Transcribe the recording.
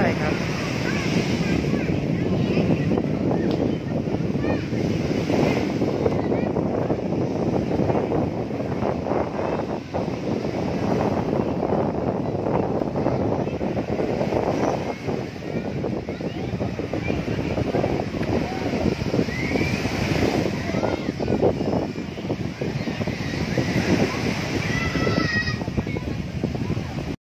ไ一看